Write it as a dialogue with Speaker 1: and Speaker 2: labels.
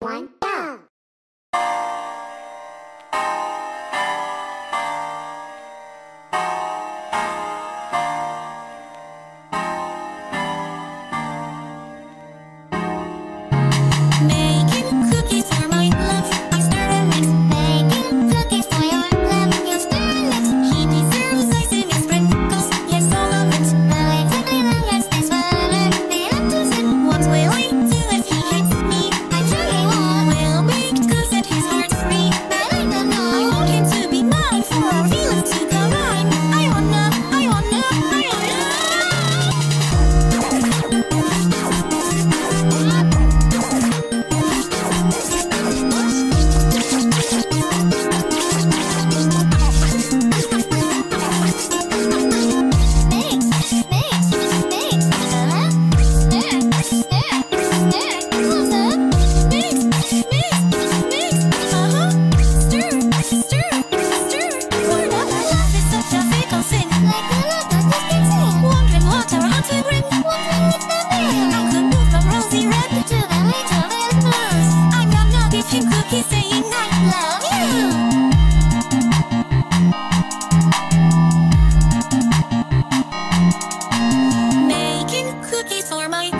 Speaker 1: 完蛋
Speaker 2: Making cookies for my